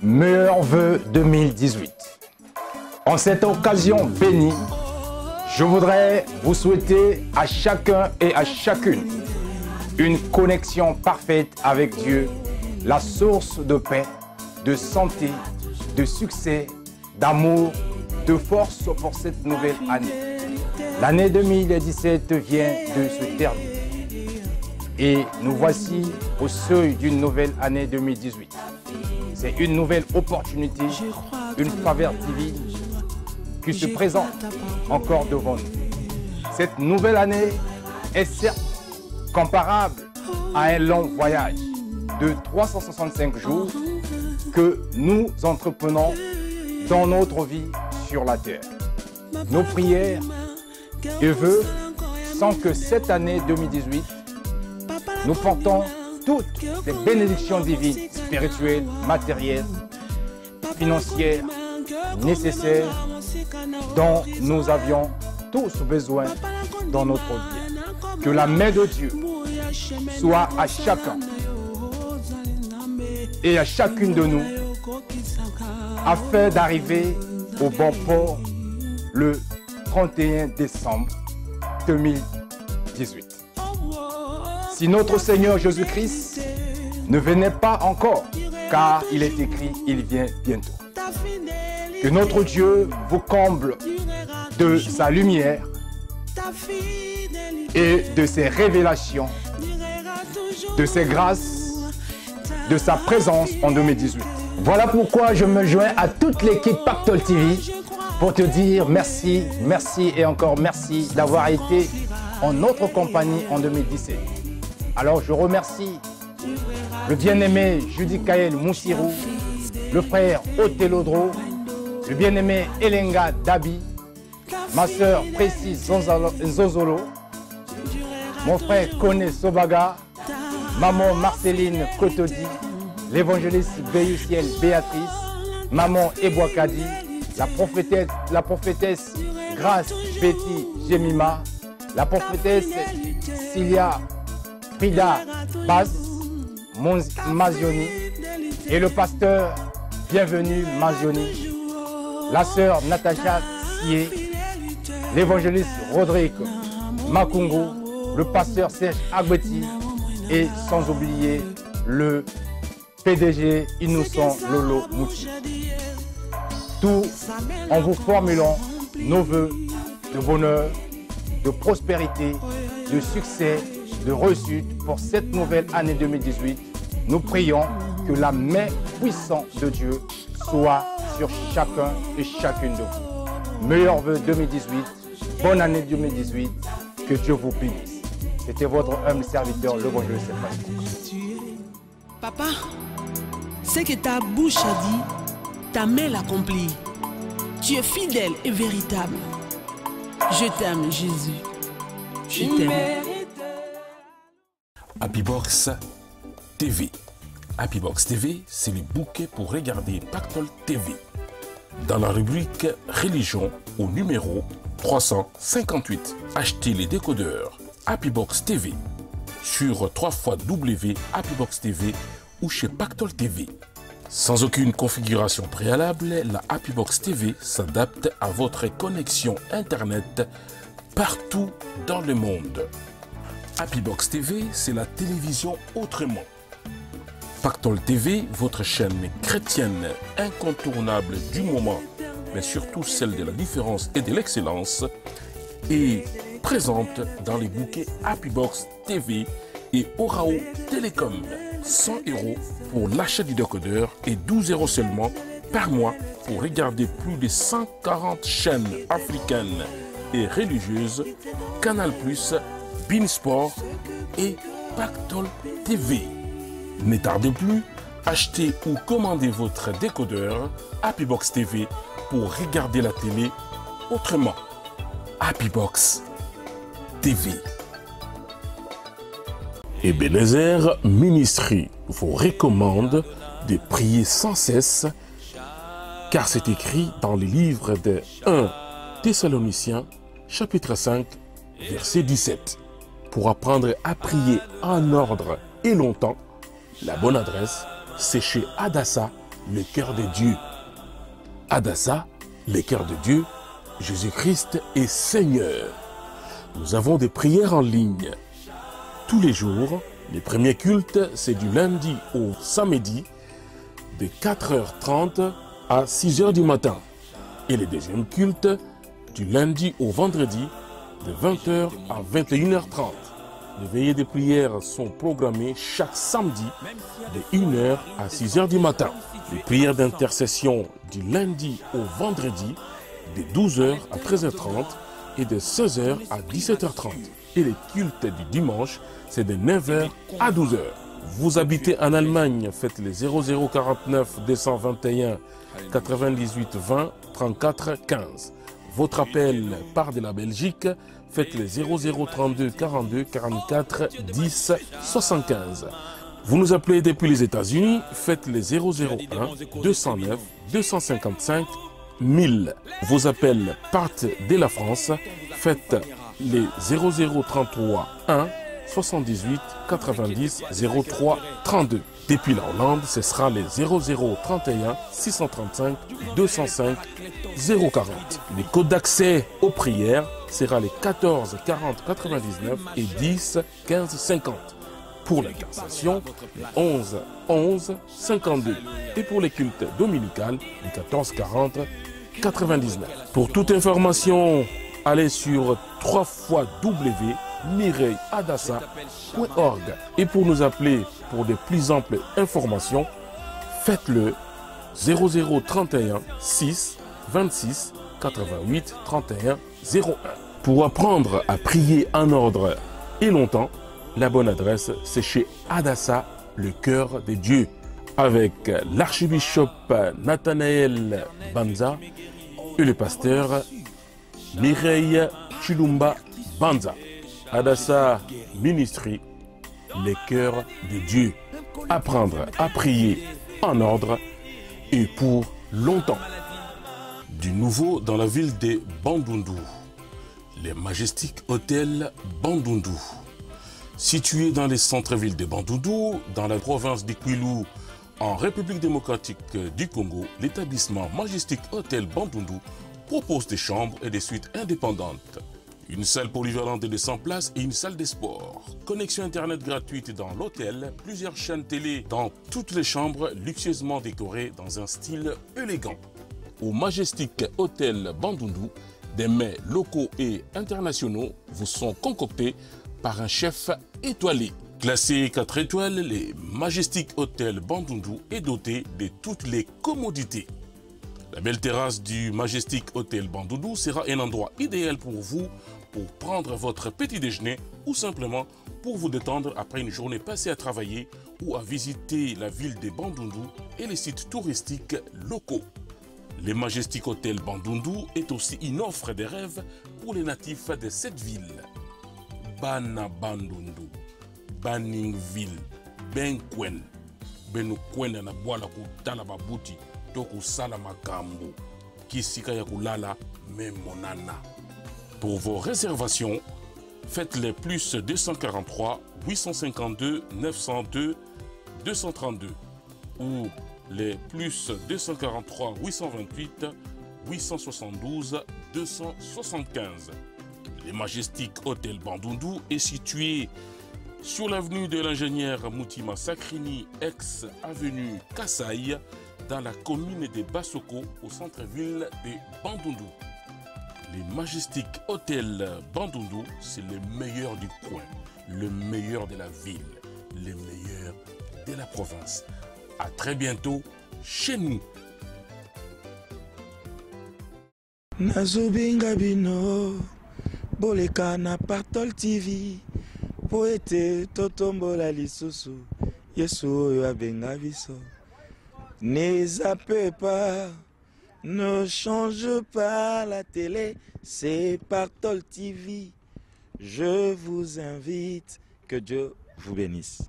Meilleur vœu 2018. En cette occasion bénie, je voudrais vous souhaiter à chacun et à chacune une connexion parfaite avec Dieu, la source de paix, de santé, de succès, d'amour, de force pour cette nouvelle année. L'année 2017 vient de se terminer. Et nous voici au seuil d'une nouvelle année 2018. C'est une nouvelle opportunité, une faveur divine qui se présente encore devant nous. Cette nouvelle année est certes comparable à un long voyage de 365 jours que nous entreprenons dans notre vie sur la terre. Nos prières et vœux sont que cette année 2018, nous portons toutes les bénédictions divines, spirituelles, matérielles, financières, nécessaires dont nous avions tous besoin dans notre vie. Que la main de Dieu soit à chacun et à chacune de nous afin d'arriver au bon port le 31 décembre 2018. Si notre Seigneur Jésus-Christ ne venait pas encore, car il est écrit, il vient bientôt. Que notre Dieu vous comble de sa lumière et de ses révélations, de ses grâces, de sa présence en 2018. Voilà pourquoi je me joins à toute l'équipe Pactol TV pour te dire merci, merci et encore merci d'avoir été en notre compagnie en 2017. Alors je remercie le bien-aimé Judy Kael Moussirou, le frère Otelodro, le bien-aimé Elenga Dabi, ma soeur Précise Zozolo, mon frère Kone Sobaga, maman Marceline Kotodi, l'évangéliste Béuciel Béatrice, maman Ebouakadi, la prophétesse, la prophétesse Grâce Betty Jemima, la prophétesse Cilia Frida Bass, Mazioni. Et le pasteur Bienvenue Mazioni, la sœur Natacha Sié, l'évangéliste Rodrigue Makungu, le pasteur Serge Agbeti et sans oublier le PDG innocent Lolo Mouti. Tout en vous formulant nos voeux de bonheur, de prospérité, de succès, de réussite pour cette nouvelle année 2018. Nous prions que la main puissante de Dieu soit sur chacun et chacune de vous. Meilleur vœu 2018, bonne année 2018, que Dieu vous bénisse. C'était votre humble serviteur, le bon Dieu Papa, ce que ta bouche a dit, ta main l'accomplit. Tu es fidèle et véritable. Je t'aime, Jésus. Je t'aime. Happybox TV. Happybox TV, c'est le bouquet pour regarder Pactol TV. Dans la rubrique Religion au numéro 358, achetez les décodeurs Happybox TV sur 3 W Happybox TV ou chez Pactol TV. Sans aucune configuration préalable, la Happybox TV s'adapte à votre connexion Internet partout dans le monde. Happybox TV, c'est la télévision autrement. Pactol TV, votre chaîne chrétienne incontournable du moment, mais surtout celle de la différence et de l'excellence, est présente dans les bouquets Happybox TV et Orao Télécom. 100 euros pour l'achat du décodeur et 12 euros seulement par mois pour regarder plus de 140 chaînes africaines et religieuses, Canal+, Beansport et Pactol TV. Ne tardez plus, achetez ou commandez votre décodeur Happybox TV pour regarder la télé autrement. Happybox TV. Ebenezer Ministry vous recommande de prier sans cesse, car c'est écrit dans les livres de 1 Thessaloniciens, chapitre 5, verset 17, pour apprendre à prier en ordre et longtemps, la bonne adresse, c'est chez Adassa, le cœur de Dieu. Adassa, le cœur de Dieu, Jésus-Christ est Seigneur. Nous avons des prières en ligne tous les jours. Les premiers cultes, c'est du lundi au samedi, de 4h30 à 6h du matin. Et les deuxièmes cultes, du lundi au vendredi, de 20h à 21h30. Les veillées de prières sont programmées chaque samedi de 1h à 6h du matin. Les prières d'intercession du lundi au vendredi de 12h à 13h30 et de 16h à 17h30. Et les cultes du dimanche, c'est de 9h à 12h. Vous habitez en Allemagne, faites les 0049 221 98 20 34 15. Votre appel part de la Belgique, faites les 0032 42 44 10 75. Vous nous appelez depuis les États-Unis, faites les 001 209 255 1000. Vos appels partent de la France, faites les 0033 1 78 90 03 32. Depuis la Hollande, ce sera les 0031 635 205 040. Les codes d'accès aux prières sera les 14 40 99 et 10 15 50. Pour l'intercession, les 11 11 52. Et pour les cultes dominicales, les 14 40 99. Pour toute information, allez sur 3 fois mireilladassa.org. Et pour nous appeler pour de plus amples informations, faites-le 0031 6 26 88 31 01. Pour apprendre à prier en ordre et longtemps, la bonne adresse, c'est chez Adassa, le cœur des dieux, avec l'archibishop Nathanaël Banza et le pasteur Mireille Chilumba Banza. Adassa Ministry, les cœurs de Dieu. Apprendre à prier en ordre et pour longtemps. Du nouveau dans la ville de Bandundu, les majestiques hôtels Bandundu. Situé dans les centres-villes de Bandundu, dans la province d'Iquilou, en République démocratique du Congo, l'établissement Majestic Hôtel Bandundu propose des chambres et des suites indépendantes. Une salle polyvalente de 100 places et une salle de sport. Connexion Internet gratuite dans l'hôtel, plusieurs chaînes télé dans toutes les chambres luxueusement décorées dans un style élégant. Au Majestic Hôtel Bandundu, des mets locaux et internationaux vous sont concoctés par un chef étoilé. Classé 4 étoiles, les Majestic Hôtel Bandundu est doté de toutes les commodités. La belle terrasse du Majestic Hotel Bandoudou sera un endroit idéal pour vous pour prendre votre petit déjeuner ou simplement pour vous détendre après une journée passée à travailler ou à visiter la ville de Bandundu et les sites touristiques locaux. Le Majestic Hotel Bandundu est aussi une offre de rêve pour les natifs de cette ville. Bana Bandundu, Banningville, Benkwen, Benukwen na babuti Pour vos réservations, faites les plus 243 852 902 232 ou les plus 243 828 872 275. Le Majestic Hôtel Bandundu est situé sur l'avenue de l'ingénieur Moutima Sakrini, ex-avenue Kassai, dans la commune de Bassoko, au centre-ville de Bandundu. Les Majestic Hôtel Bandundu, c'est le meilleur du coin, le meilleur de la ville, le meilleur de la province. À très bientôt chez nous. boleka tv yesu ne zappe pas ne change pas la télé c'est partol tv je vous invite que dieu vous bénisse